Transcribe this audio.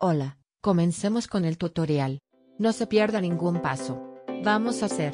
Hola, comencemos con el tutorial. No se pierda ningún paso. Vamos a hacer